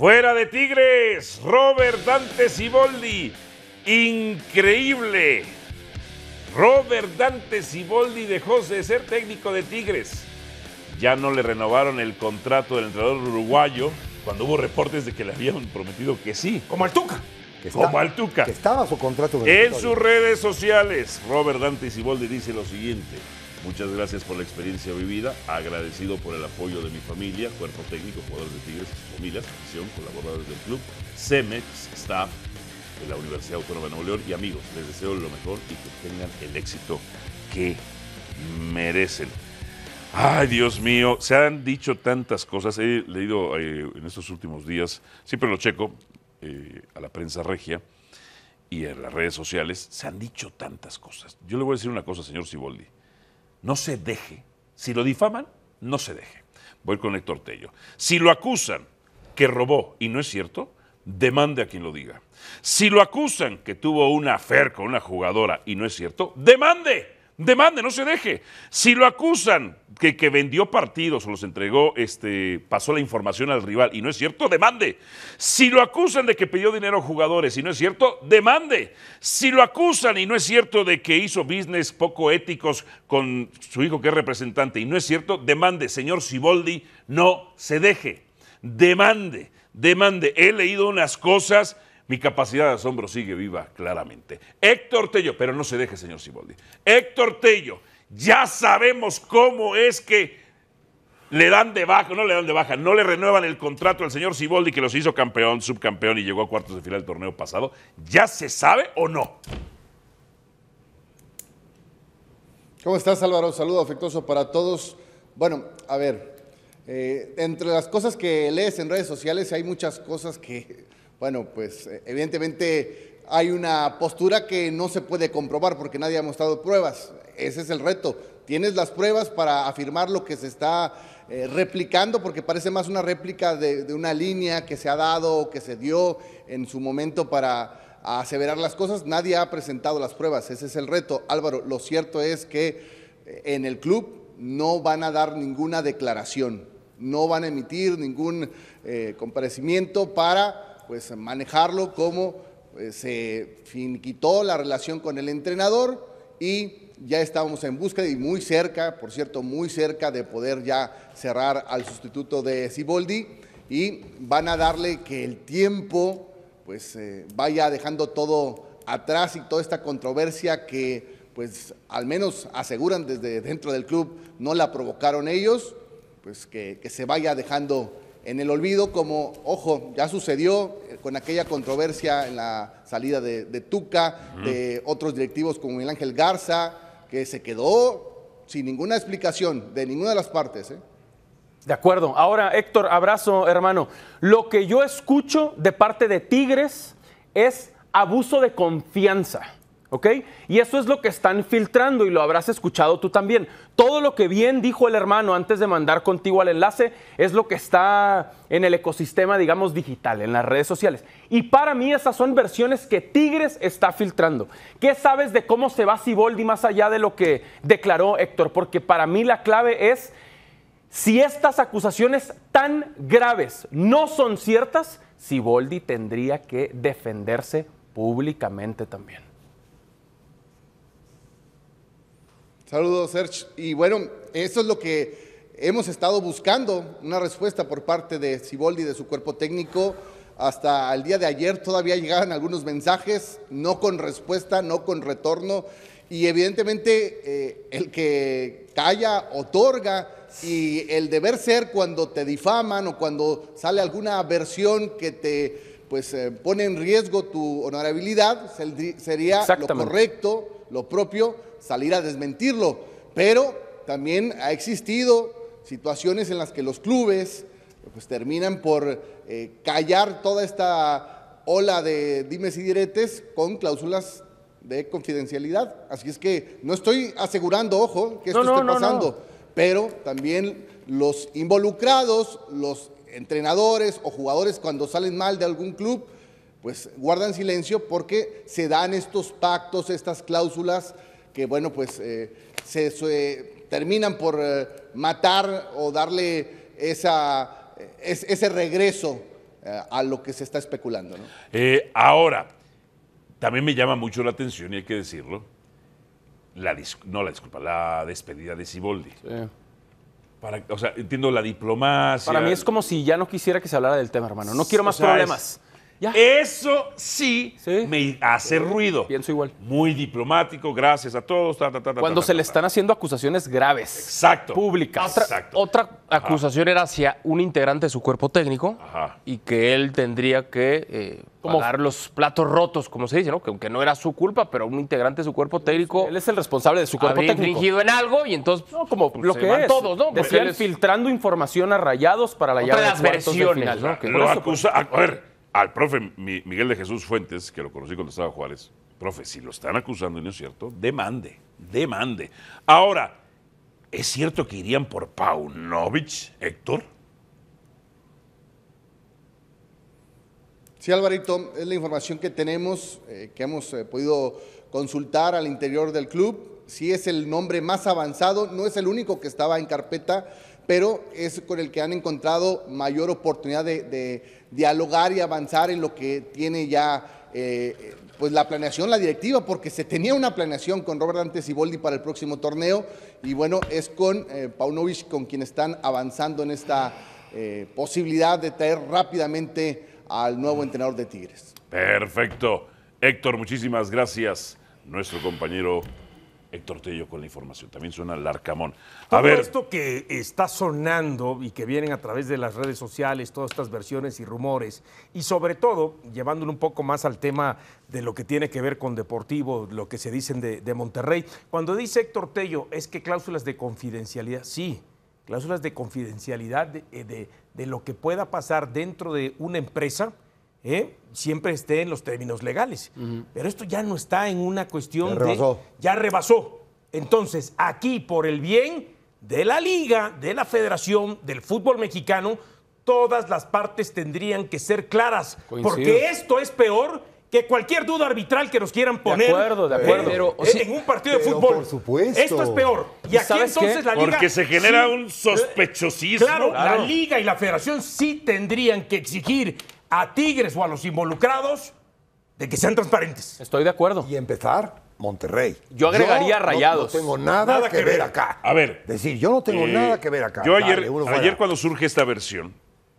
Fuera de Tigres, Robert Dante Siboldi. Increíble. Robert Dante Siboldi dejó de ser técnico de Tigres. Ya no le renovaron el contrato del entrenador uruguayo cuando hubo reportes de que le habían prometido que sí. Como al Tuca. Que Como está- al Tuca. Que estaba su contrato. En sus redes sociales, Robert Dante Siboldi dice lo siguiente. Muchas gracias por la experiencia vivida, agradecido por el apoyo de mi familia, cuerpo técnico, jugadores de Tigres, sus familias, afición, colaboradores del club, Cemex, staff de la Universidad Autónoma de Nuevo León y amigos. Les deseo lo mejor y que tengan el éxito que merecen. Ay, Dios mío, se han dicho tantas cosas. He leído eh, en estos últimos días, siempre lo checo eh, a la prensa regia y en las redes sociales, se han dicho tantas cosas. Yo le voy a decir una cosa, señor Siboldi. No se deje. Si lo difaman, no se deje. Voy con Héctor Tello. Si lo acusan que robó y no es cierto, demande a quien lo diga. Si lo acusan que tuvo una afer con una jugadora y no es cierto, demande. Demande, no se deje. Si lo acusan que, que vendió partidos o los entregó, este, pasó la información al rival y no es cierto, demande. Si lo acusan de que pidió dinero a jugadores y no es cierto, demande. Si lo acusan y no es cierto de que hizo business poco éticos con su hijo que es representante y no es cierto, demande. Señor Siboldi, no se deje. Demande, demande. He leído unas cosas. Mi capacidad de asombro sigue viva claramente. Héctor Tello, pero no se deje, señor Siboldi. Héctor Tello, ya sabemos cómo es que le dan de baja, no le dan de baja, no le renuevan el contrato al señor Siboldi que los hizo campeón, subcampeón y llegó a cuartos de final del torneo pasado. ¿Ya se sabe o no? ¿Cómo estás, Álvaro? Saludo afectuoso para todos. Bueno, a ver, eh, entre las cosas que lees en redes sociales hay muchas cosas que, bueno, pues eh, evidentemente hay una postura que no se puede comprobar porque nadie ha mostrado pruebas. Ese es el reto. Tienes las pruebas para afirmar lo que se está eh, replicando, porque parece más una réplica de, una línea que se ha dado o que se dio en su momento para aseverar las cosas. Nadie ha presentado las pruebas, ese es el reto. Álvaro, lo cierto es que eh, en el club no van a dar ninguna declaración, no van a emitir ningún comparecimiento para pues, manejarlo como eh, se finiquitó la relación con el entrenador y ya estamos en búsqueda y muy cerca, por cierto, muy cerca de poder ya cerrar al sustituto de Siboldi y van a darle que el tiempo pues eh, vaya dejando todo atrás y toda esta controversia que pues al menos aseguran desde dentro del club no la provocaron ellos, pues que, que se vaya dejando en el olvido como, ojo, ya sucedió eh, con aquella controversia en la salida de, de Tuca, de otros directivos como Miguel Ángel Garza, que se quedó sin ninguna explicación de ninguna de las partes. ¿eh? De acuerdo. Ahora, Héctor, abrazo, hermano. Lo que yo escucho de parte de Tigres es abuso de confianza. ¿Ok? Y eso es lo que están filtrando y lo habrás escuchado tú también. Todo lo que bien dijo el hermano antes de mandar contigo al enlace es lo que está en el ecosistema, digamos, digital, en las redes sociales. Y para mí esas son versiones que Tigres está filtrando. ¿Qué sabes de cómo se va Siboldi más allá de lo que declaró Héctor? Porque para mí la clave es si estas acusaciones tan graves no son ciertas, Siboldi tendría que defenderse públicamente también. Saludos, Serge. Y bueno, eso es lo que hemos estado buscando, una respuesta por parte de Siboldi, de su cuerpo técnico. Hasta el día de ayer todavía llegaban algunos mensajes, no con respuesta, no con retorno. Y evidentemente eh, el que calla otorga y el deber ser cuando te difaman o cuando sale alguna versión que te pues eh, pone en riesgo tu honorabilidad, sería lo correcto, lo propio, salir a desmentirlo. Pero también ha existido situaciones en las que los clubes pues terminan por eh, callar toda esta ola de dimes y diretes con cláusulas de confidencialidad. Así es que no estoy asegurando, ojo, que esto No, no, esté no. pasando, pero también los involucrados, los entrenadores o jugadores cuando salen mal de algún club, pues guardan silencio porque se dan estos pactos, estas cláusulas que, bueno, pues eh, se, se terminan por eh, matar o darle esa, es- ese regreso eh, a lo que se está especulando. ¿no? Eh, ahora, también me llama mucho la atención, y hay que decirlo, la dis- no la disculpa, la despedida de Siboldi. Para, o sea, entiendo la diplomacia. Para mí es como si ya no quisiera que se hablara del tema, hermano. No quiero O más sea, problemas. Ya. Eso sí, Sí. me hace ruido. Pienso igual. Muy diplomático, gracias a todos. ta, ta, ta, ta, Cuando ta, se ta, le ta. están haciendo acusaciones graves. Exacto. Públicas. Otra- Exacto. Otra acusación era hacia un integrante de su cuerpo técnico Ajá. y que él tendría que eh, pagar los platos rotos, como se dice, ¿no? Que aunque no era su culpa, pero un integrante de su cuerpo técnico Él es el responsable de su cuerpo técnico. infringido en algo y entonces No, como pues, lo se que van es. todos, ¿no? Decían es- filtrando información a rayados para la Otra llave de las cuartos de versiones, final, ¿no? Lo acusa, a ver, al profe Mi- Miguel de Jesús Fuentes, que lo conocí cuando estaba Juárez, profe, si lo están acusando y no es cierto, demande, demande. Ahora, ¿es cierto que irían por Paunovic, Héctor? Sí, Alvarito, es la información que tenemos, eh, que hemos eh, podido consultar al interior del club. Sí es el nombre más avanzado, no es el único que estaba en carpeta, pero es con el que han encontrado mayor oportunidad de, dialogar y avanzar en lo que tiene ya eh, pues la planeación, la directiva, porque se tenía una planeación con Robert Dante Siboldi para el próximo torneo y bueno, es con eh, Paunovic con quien están avanzando en esta eh, posibilidad de traer rápidamente al nuevo entrenador de Tigres. Perfecto. Héctor, muchísimas gracias. Nuestro compañero Héctor Tello con la información. También suena Larcamón. A Todo ver, esto que está sonando y que vienen a través de las redes sociales, todas estas versiones y rumores, y sobre todo llevándolo un poco más al tema de lo que tiene que ver con Deportivo, lo que se dicen de, de Monterrey. Cuando dice Héctor Tello, es que cláusulas de confidencialidad, sí, cláusulas de confidencialidad de, eh, de- de lo que pueda pasar dentro de una empresa. ¿Eh? siempre esté en los términos legales. Pero esto ya no está en una cuestión Ya de rebasó. ya rebasó. Entonces, aquí por el bien de la liga, de la federación, del fútbol mexicano, todas las partes tendrían que ser claras. Coincido. Porque esto es peor que cualquier duda arbitral que nos quieran poner. acuerdo, de acuerdo. Pero, eh, sí, en un partido de fútbol. por supuesto. Esto es peor. Y ¿Y aquí sabes entonces qué? la liga. porque se genera sí, un sospechosismo. Claro, Claro. la liga y la federación sí tendrían que exigir a Tigres o a los involucrados de que sean transparentes. Estoy de acuerdo. Y empezar, Monterrey. Yo agregaría no- Rayados. No, tengo nada, Nada que, que ver ver. acá. A ver. Decir, yo no tengo Eh, nada que ver acá. Yo ayer, Dale, ayer cuando surge esta versión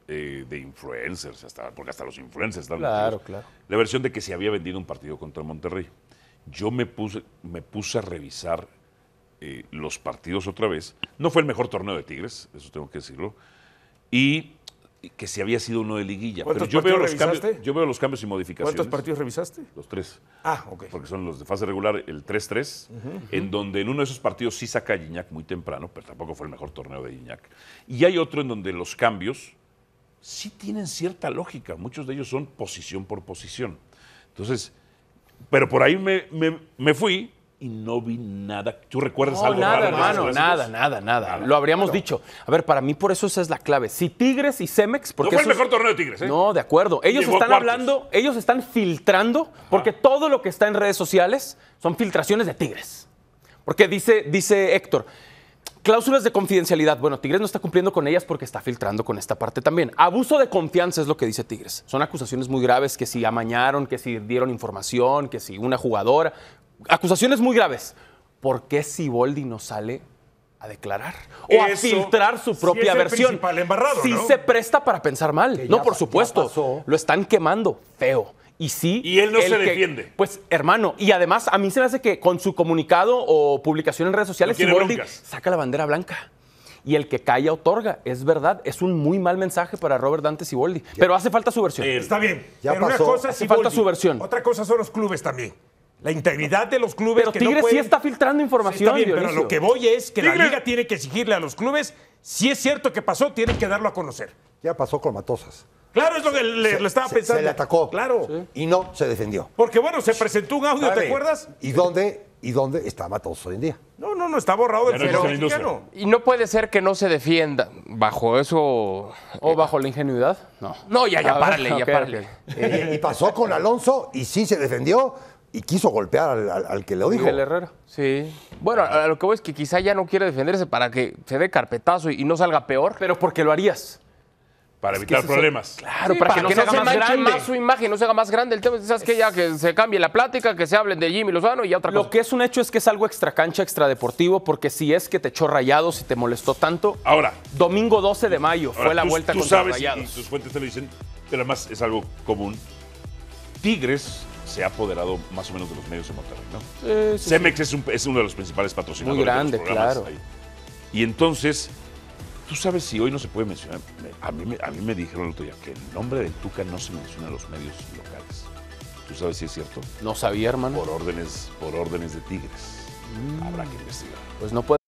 eh, de influencers, hasta, porque hasta los influencers están Claro, metidos, claro. La versión de que se había vendido un partido contra Monterrey. Yo me puse, me puse a revisar eh, los partidos otra vez. No fue el mejor torneo de Tigres, eso tengo que decirlo. Y que si había sido uno de liguilla. Pero ¿Cuántos yo veo, los partidos cambios, revisaste? yo veo los cambios y modificaciones. ¿Cuántos partidos revisaste? Los tres. Ah, ok. Porque son los de fase regular, el 3-3, en donde en uno de esos partidos sí saca a Gignac muy temprano, pero tampoco fue el mejor torneo de Gignac. Y hay otro en donde los cambios sí tienen cierta lógica, muchos de ellos son posición por posición. Entonces, pero por ahí me, me- me fui y no vi nada. ¿Tú recuerdas No, algo nada, raro hermano, nada, nada, nada. Lo habríamos dicho. A ver, para mí por eso esa es la clave. Si Tigres y Cemex, No porque fue el mejor torneo de Tigres, ¿eh? No, de acuerdo. Ellos Llegó están hablando, ellos están filtrando, porque todo lo que está en redes sociales son filtraciones de Tigres. Porque dice, dice Héctor, cláusulas de confidencialidad. Bueno, Tigres no está cumpliendo con ellas porque está filtrando con esta parte también. Abuso de confianza es lo que dice Tigres. Son acusaciones muy graves que si amañaron, que si dieron información, que si una jugadora. Acusaciones muy graves. ¿Por qué Siboldi no sale a declarar? O a filtrar su propia versión. principal embarrado, Sí ¿no? se presta para pensar mal. Que No, por supuesto. Lo están quemando feo. Y sí. Y él no el se que- defiende. Pues, hermano, y además a mí se me hace que con su comunicado o publicación en redes sociales, No Siboldi saca la bandera blanca. Y el que calla otorga. Es verdad, es un muy mal mensaje para Robert Dante Siboldi. Pero hace falta su versión. Eh, Está bien. Ya pero pasó. una cosa falta su versión. Otra cosa son los clubes también. La integridad de los clubes. Pero que no Tigres sí está filtrando Sí, información. está bien, pero lo que voy es que la Tigres- liga tiene que exigirle a los clubes, si es cierto que pasó, tienen que darlo a conocer. Ya pasó con Matosas. Claro, es lo que le, le estaba Se- pensando. Se le atacó. Claro. Y no se defendió. Porque bueno, se presentó un audio, ¿te acuerdas? ¿Y dónde, ¿Y dónde está Matosas hoy en día? No, no, no, está borrado del industria. mexicano. Y no puede ser que no se defienda bajo eso. ¿O bajo la ingenuidad? No. No, ya, ya, A ver, párale, ya párale. Eh, y pasó con Alonso y sí se defendió y quiso golpear al, al- al que lo dijo. Miguel Herrera. Sí. Bueno, a a lo que voy es que quizá ya no quiere defenderse para que se dé carpetazo y y no salga peor. Pero porque lo harías. Para que evitar es problemas. Claro, Sí, para, para que, que no no se haga más manche grande. más su imagen, no se haga más grande el tema. ¿Sabes qué? Ya que se cambie la plática, que se hablen de Jimmy Lozano y ya otra cosa. Lo que es un hecho es que es algo extracancha, extradeportivo, porque si es que te echó rayados y te molestó tanto, Ahora, domingo 12 de mayo ahora fue la tú, vuelta tú contra sabes, y- y rayados. tus fuentes te lo dicen, pero además es algo común. Tigres se ha apoderado más o menos de los medios de Monterrey, ¿no? Sí, sí, Cemex es, un- es uno de los principales patrocinadores Muy grande, de los claro. ahí. Y entonces, tú sabes si hoy no se puede mencionar. Me- A mí, me- a mí me dijeron el otro día que el nombre del Tuca no se menciona en los medios locales. ¿Tú sabes si es cierto? No sabía, hermano. Por órdenes, por órdenes de Tigres. Habrá que investigar. Pues no puede.